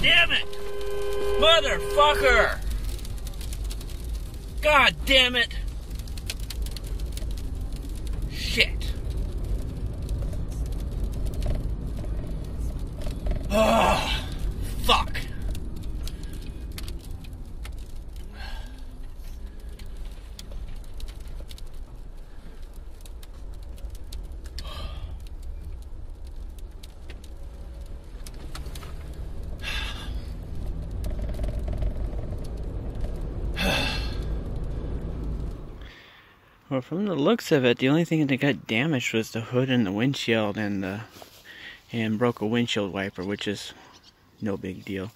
damn it! Motherfucker! God damn it! Shit. Oh, Well, from the looks of it, the only thing that got damaged was the hood and the windshield and the and broke a windshield wiper, which is no big deal.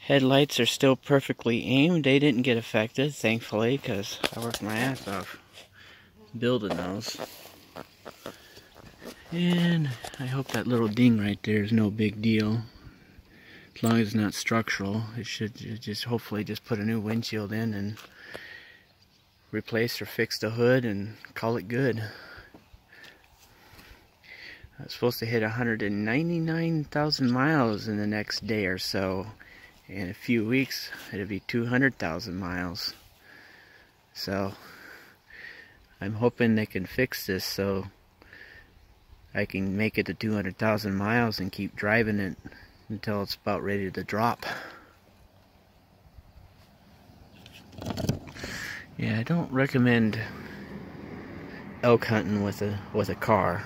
Headlights are still perfectly aimed. They didn't get affected, thankfully, because I worked my ass off building those. And I hope that little ding right there is no big deal. As long as it's not structural, it should just hopefully just put a new windshield in and replace or fix the hood and call it good. I was supposed to hit 199,000 miles in the next day or so. In a few weeks, it'll be 200,000 miles. So, I'm hoping they can fix this so I can make it to 200,000 miles and keep driving it until it's about ready to drop. Yeah, I don't recommend elk hunting with a with a car.